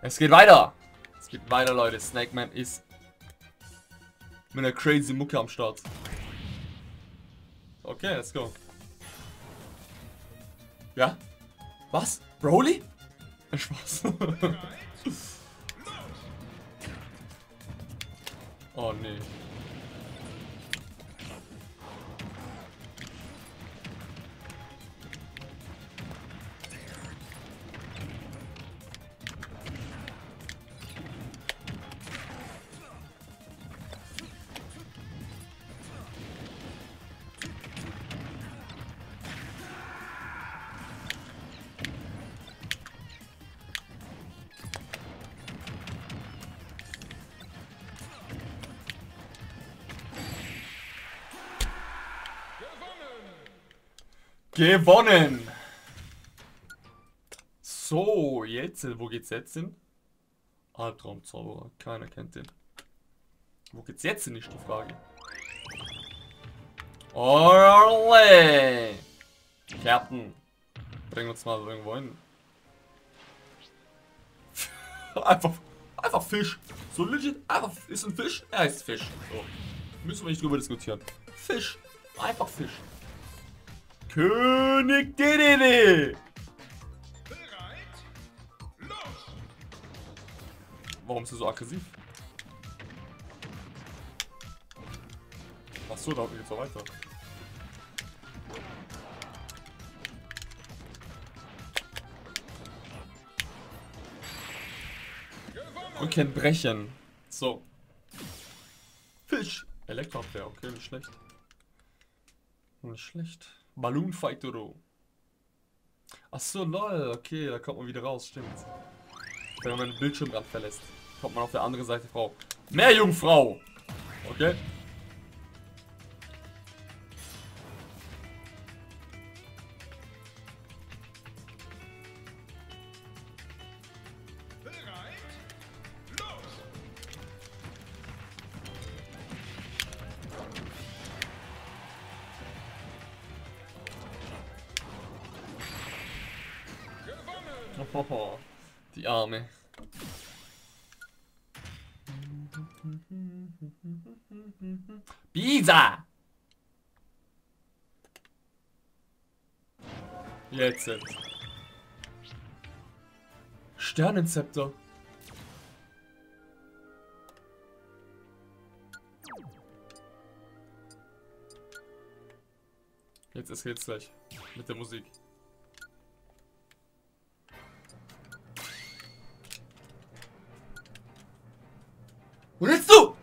Es geht weiter. Es geht weiter, Leute. Snake Man ist mit einer crazy Mucke am Start. Okay, let's go. Ja? Was? Broly? Spaß. oh nee. Gewonnen! So, jetzt, wo geht's jetzt hin? Albtraumzauberer, keiner kennt den. Wo geht's jetzt hin, ist die Frage. Orle! Captain, bring uns mal irgendwo hin. einfach, einfach Fisch. So legit, einfach, ist ein Fisch? Er ist Fisch. So. Müssen wir nicht drüber diskutieren. Fisch. Einfach Fisch. König Dedede! Warum ist er so aggressiv? Achso, da geht's so weiter. Und kein Brechen. So. Fisch. Elektroabwehr, okay, nicht schlecht. Nicht schlecht. Balloon Fightero. Achso, lol, okay, da kommt man wieder raus, stimmt. Wenn man den Bildschirmrand verlässt, kommt man auf der anderen Seite Frau. Mehr Jungfrau! Okay. Die Arme. Bisa! Jetzt. Sternenzepter. Jetzt ist jetzt gleich mit der Musik. Und jetzt du!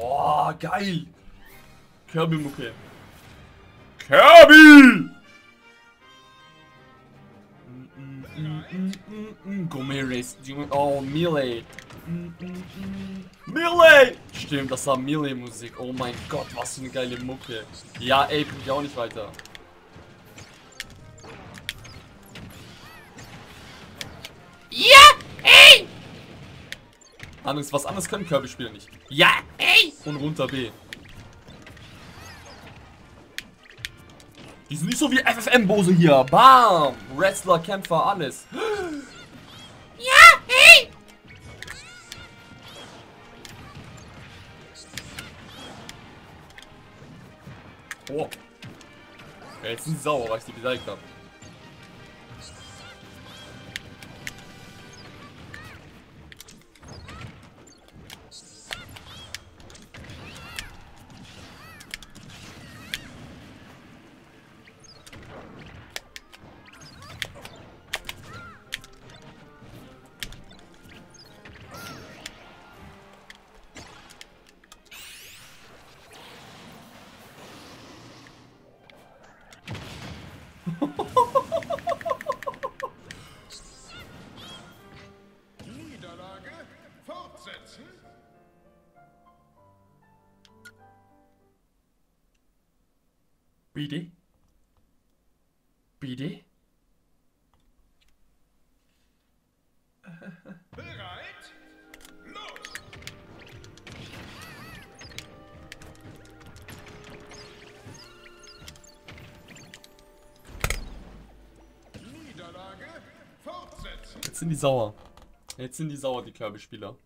Oh, geil! Kirby-Mucke. Kirby! Gomeris. Oh, Melee. Melee! Stimmt, das war Melee-Musik. Oh mein Gott, was für eine geile Mucke. Ja, ey, bring ich auch nicht weiter. Ja, ey! Anderes, was anderes können Kirby-Spieler nicht. Ja, ey! Und runter B. Die sind nicht so wie FFM-Bose hier. Bam! Wrestler, Kämpfer, alles. Ja, jetzt sind sie sauer, weil ich die beseitigt habe. Bereit? Los! Niederlage fortsetzen. Jetzt sind die sauer. Jetzt sind die sauer, die Kirby-Spieler.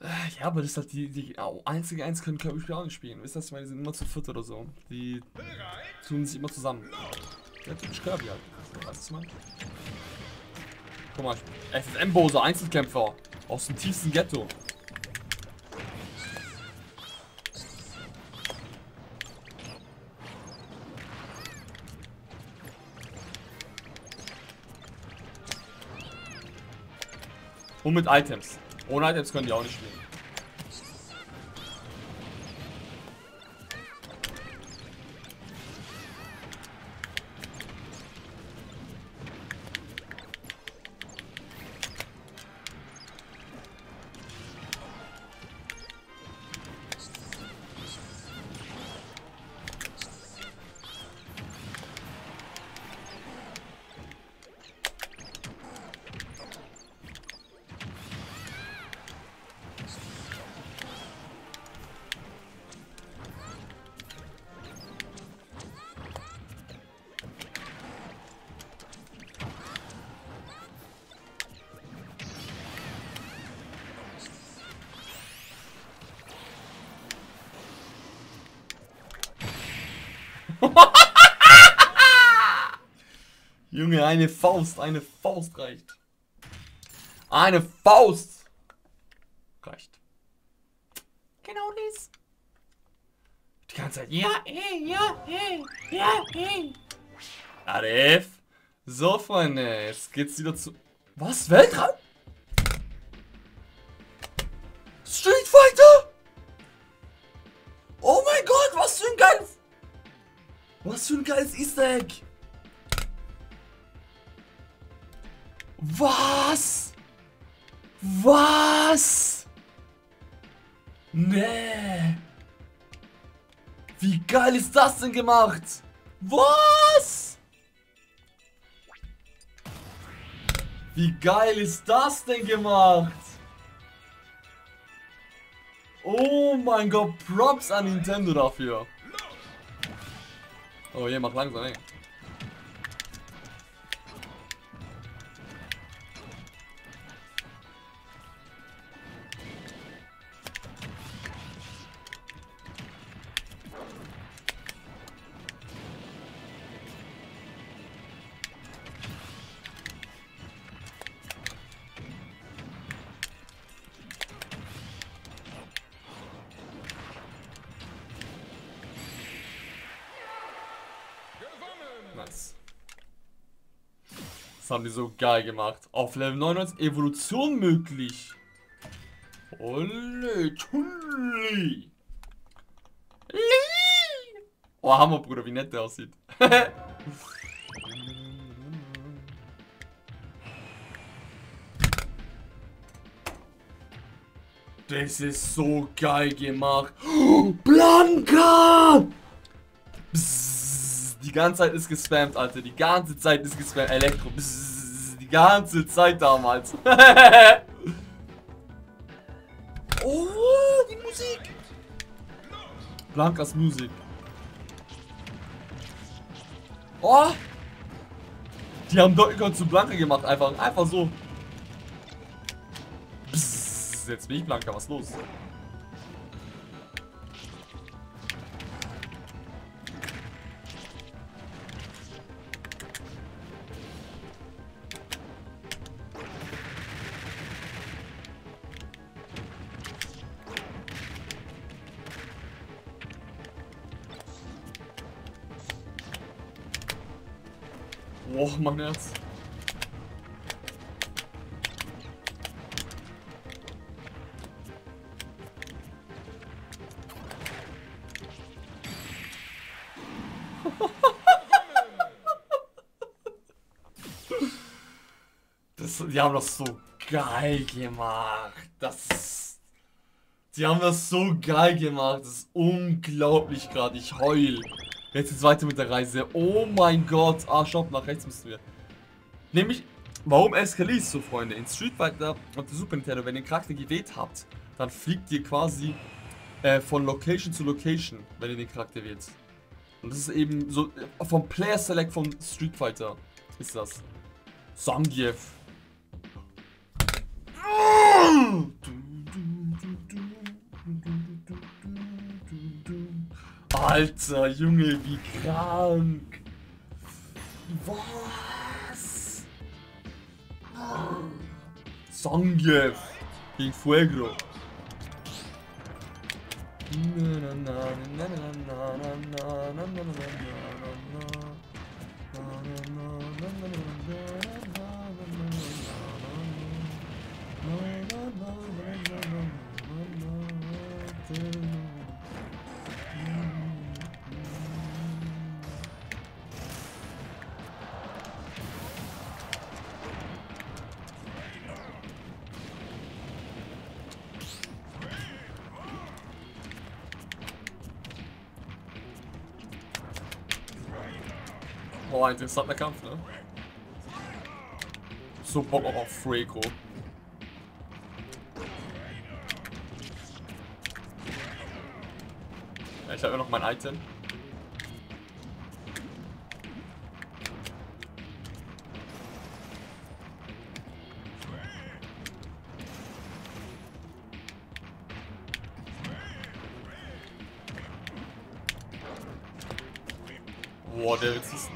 Äh, Ja, aber das ist halt die, die au- einzige eins können Kirby-Spieler auch nicht spielen. Wisst ihr, ich meine? Die sind immer zu viert oder so. Die Bereit? tun sich immer zusammen. Los! Ja, typisch Kirby halt. Weißt du, was ich meine? Guck mal, FFM-Bose, Einzelkämpfer. Aus dem tiefsten Ghetto. Und mit Items. Ohne Items können die auch nicht spielen. Junge, eine Faust, eine Faust reicht. Eine Faust reicht. Genau dies. Die ganze Zeit, ja, ey, ja, ey, ja, ey. Arif. So, Freunde, jetzt geht's wieder zu... Was? Weltraum? Street Fighter? Was für ein geiles Easter Egg. Was? Was? Nee. Wie geil ist das denn gemacht? Was? Wie geil ist das denn gemacht? Oh mein Gott, Props an Nintendo dafür. Oh je, mach langsam, ey. Gewonnen! Haben die so geil gemacht. Auf Level 99 Evolution möglich. Olle, tulli. Li. Oh, Hammer, Bruder, wie nett der aussieht. Das ist so geil gemacht. Blanka! Bzzz, die ganze Zeit ist gespammt, Alter. Die ganze Zeit ist gespammt. Elektro. Die ganze Zeit damals. oh, die Musik. Blankas Musik. Oh. Die haben Donkey Kong zu Blanka gemacht. Einfach, einfach so. Bzzz, jetzt bin ich Blanka. Was ist los? Oh, mein Herz. Das, die haben das so geil gemacht. Das Die haben das so geil gemacht. Das ist unglaublich gerade. Ich heul. Jetzt geht's weiter mit der Reise. Oh mein Gott. Ah, stopp, nach rechts müssen wir. Nämlich, Warum eskaliert so, Freunde? In Street Fighter und der Super Nintendo, wenn ihr den Charakter gewählt habt, dann fliegt ihr quasi äh, von Location zu Location, wenn ihr den Charakter wählt. Und das ist eben so, äh, vom Player Select von Street Fighter ist das. Zangief. Alter, Junge, wie krank. Was? Zangief gegen Fuego. Oh, interessanter Kampf, ne? So Bock auch auf Fuego. Ja, ich habe ja noch mein Item. Boah, der Witz.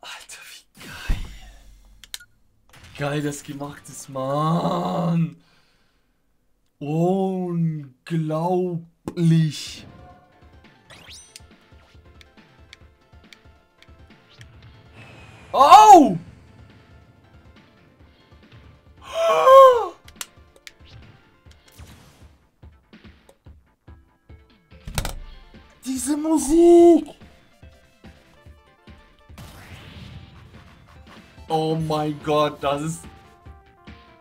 Alter, wie geil. Geil das gemacht ist, Mann. Unglaublich. Oh! Mein Gott, das ist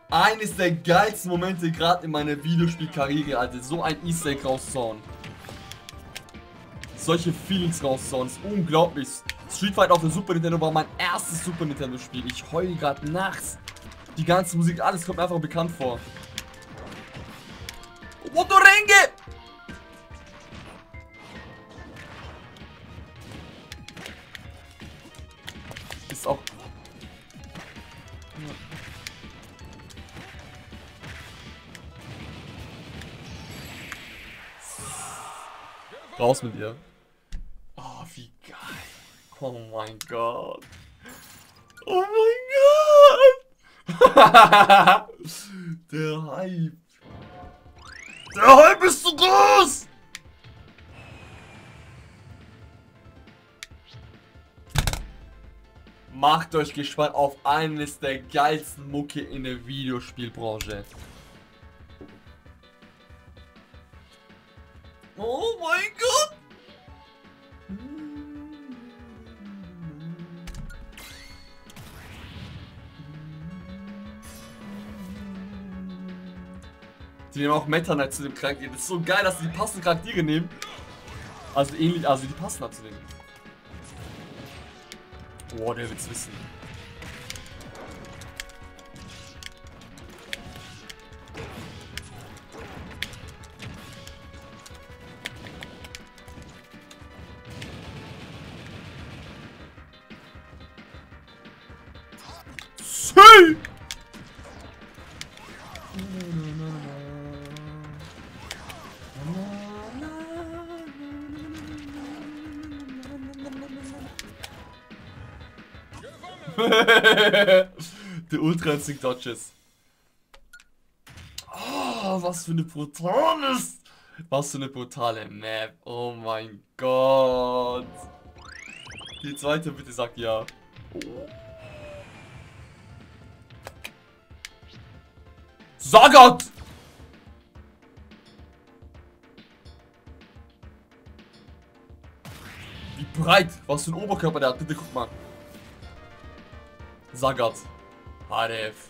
eines der geilsten Momente gerade in meiner Videospielkarriere, Alter. So ein Easter Egg rauszuhauen. Solche Feelings rauszuhauen, ist unglaublich. Street Fighter auf der Super Nintendo war mein erstes Super Nintendo Spiel. Ich heule gerade nachts. Die ganze Musik, alles kommt mir einfach bekannt vor. Motorenge! Raus mit ihr. Oh, wie geil. Oh mein Gott. Oh mein Gott. Der Hype. Der Hype ist zu groß. Macht euch gespannt auf eines der geilsten Mucke in der Videospielbranche. Oh mein Gott! Die nehmen auch Meta Knight zu dem Charakter. Das ist so geil, dass sie die passenden Charaktere nehmen. Also ähnlich, also die passen halt zu dem. Boah, der wird's wissen. Der Ultra Instinct Dodges. Oh, was für eine brutales. Was für eine brutale Map. Oh mein Gott. Die zweite bitte sagt ja. Sagat! Wie breit, was für ein Oberkörper der hat, bitte guck mal. Sagat. HDF.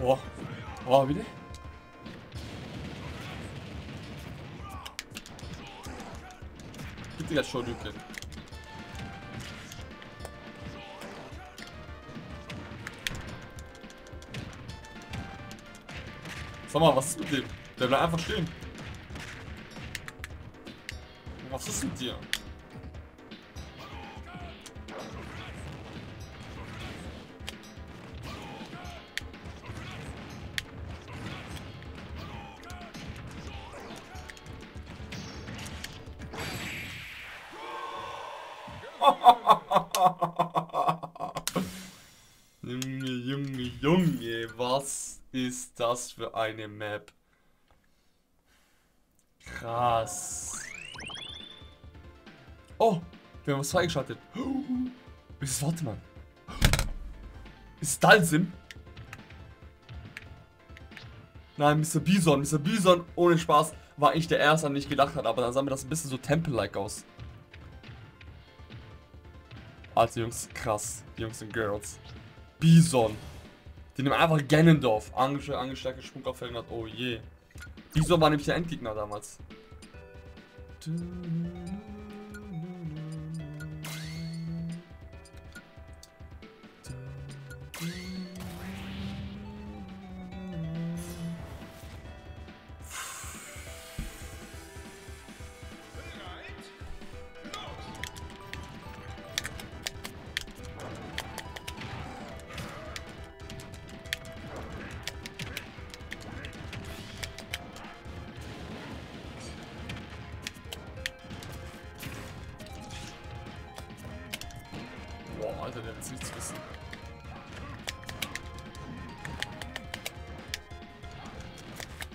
Oh. Oh, wieder? kriegt gleich Shoryuken. Sag mal, was ist mit dem? Der bleibt einfach stehen. Was ist mit dir? Das für eine Map? Krass. Oh, wir haben was freigeschaltet. Ist warte mal. Ist Dalsim? Nein, Mr. Bison. Mr. Bison, ohne Spaß, war ich der Erste, an den ich gedacht habe. Aber dann sah mir das ein bisschen so Temple-like aus. Also Jungs, krass. Jungs und Girls. Bison. Die nehmen einfach Ganondorf. Ange angestärkte Sprungkraft verhindert. Oh je. Bison war nämlich der Endgegner damals. Bereit? Will nichts wissen.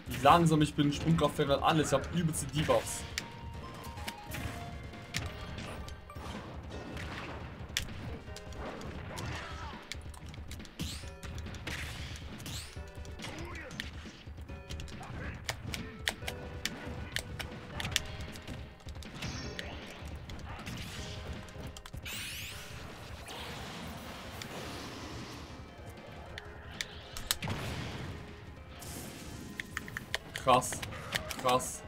Wie langsam ich bin, Sprungkraft verändert alles. Ich hab übelste Debuffs. Krass. Krass.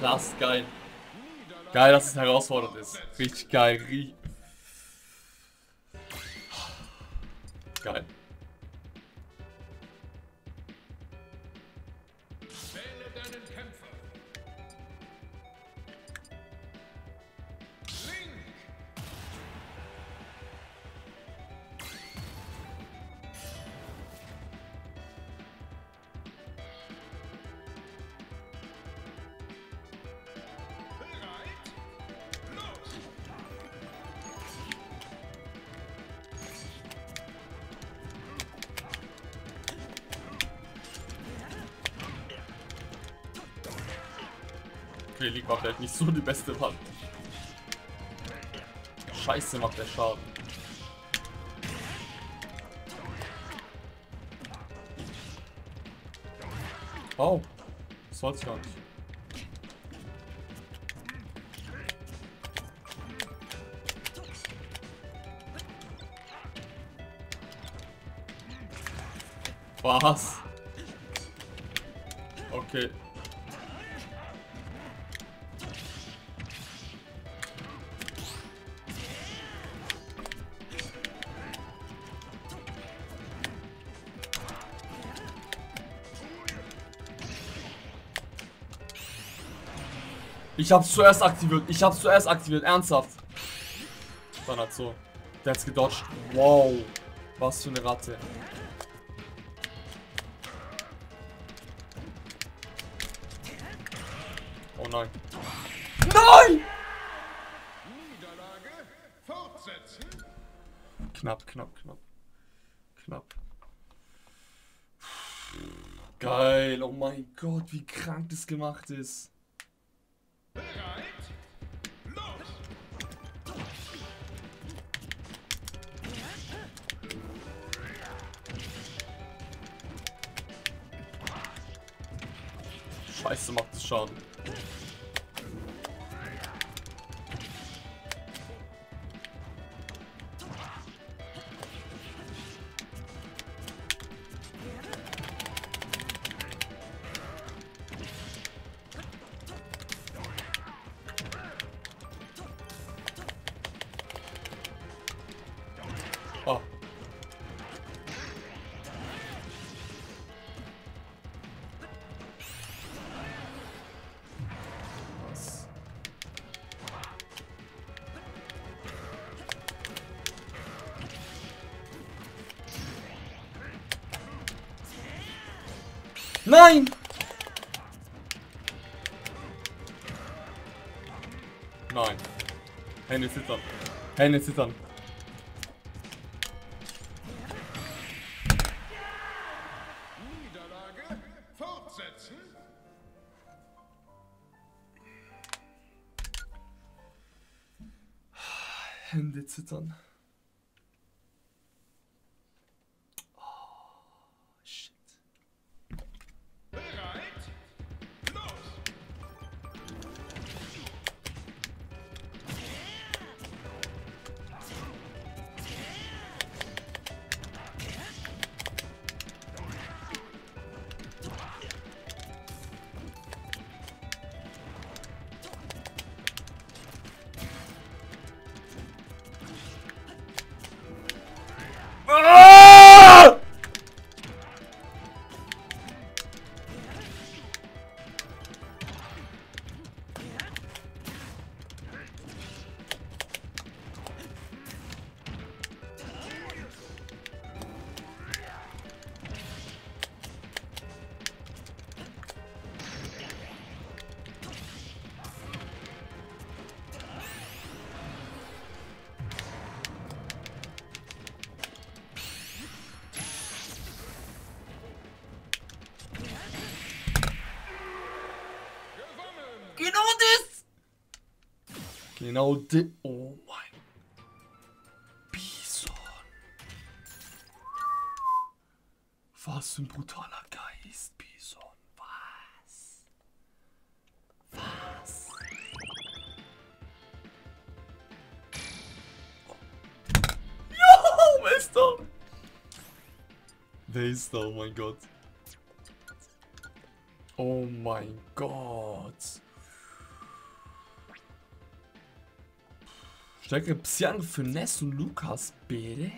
Das ist geil. Geil, dass es herausfordernd ist. Richtig geil. Geil. Okay, League war vielleicht nicht so die beste Wand. Scheiße macht der Schaden. Wow. Das wollte gar nicht. Was? Okay. Ich hab's zuerst aktiviert. Ich hab's zuerst aktiviert. Ernsthaft. Dann halt so. Der hat's gedodged. Wow. Was für eine Ratte. Oh nein. Nein! Niederlage fortsetzen. Knapp, knapp, knapp. Knapp. Geil. Oh mein Gott, wie krank das gemacht ist. Scheiße, macht Nein! Nein. Hände zittern. Hände zittern. Niederlage fortsetzen. Hände zittern. the, oh my Bison. Was ein brutaler Geist, Bison. Was? Was? Yo, they stole. They oh my god. Oh my god. Stärkere Xiang für Ness und Lukas, bitte?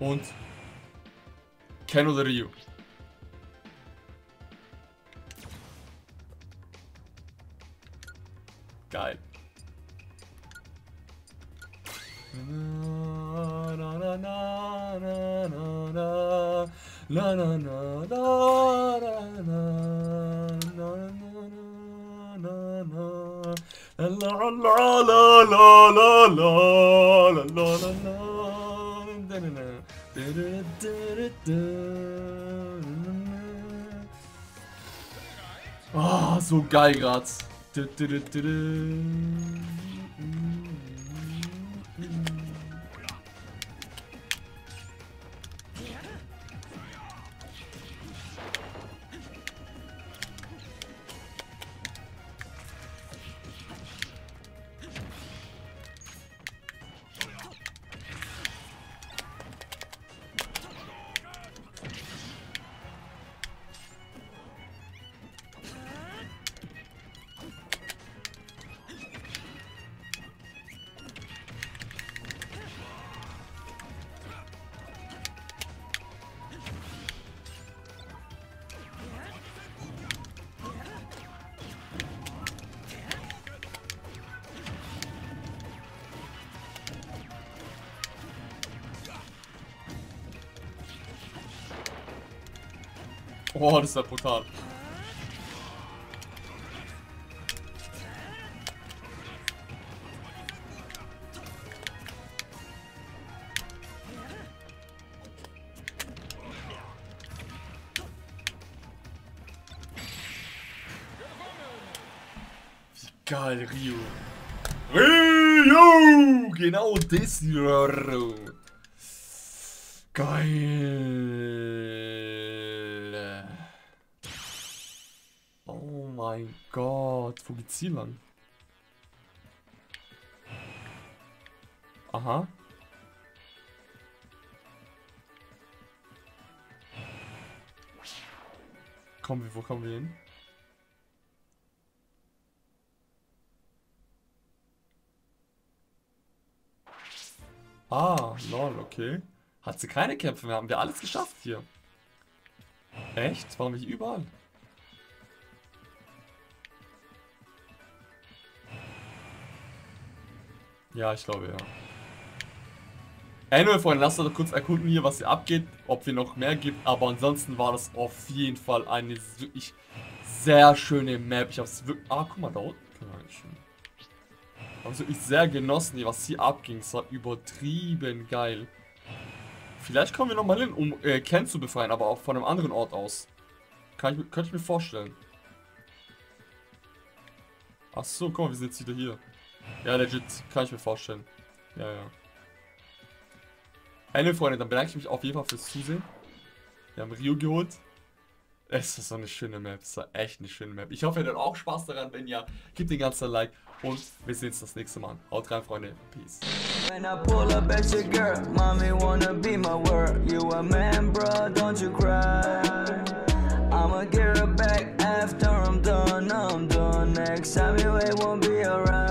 Und Ken oder Ryu? Ah, so geil grad. Boah, das ist ja brutal. Geil, Rio. Rio! Genau das. Mein Gott, wo geht's hier lang? Aha. Kommen wir, wo kommen wir hin? Ah, lol, okay. Hat sie keine Kämpfe mehr, haben wir alles geschafft hier. Echt? Waren wir hier überall? Ja, ich glaube ja. Anyway, Freunde, lasst uns kurz erkunden hier, was hier abgeht, ob wir noch mehr gibt. Aber ansonsten war das auf jeden Fall eine wirklich sehr schöne Map. Ich hab's wirklich... Ah, guck mal, da unten können wir schon. Also ich sehr genossen, was hier abging. Es war übertrieben geil. Vielleicht kommen wir nochmal hin, um äh, Ken zu befreien, aber auch von einem anderen Ort aus. Kann ich, könnte ich mir vorstellen. Ach so, guck mal, wir sind jetzt wieder hier. Ja, legit, kann ich mir vorstellen. Ja, ja. Eine Freunde, dann bedanke ich mich auf jeden Fall fürs Zusehen. Wir haben Rio geholt. Es ist so eine schöne Map, es war echt eine schöne Map. Ich hoffe, ihr hattet auch Spaß daran. Wenn ja, gebt den ganzen Like und wir sehen uns das nächste Mal. Haut rein, Freunde. Peace. When I pull up at your girl, mommy wanna be my word. You a man, bro, don't you cry. I'ma get her back after I'm done, I'm done. Next time you ain't won't be alright.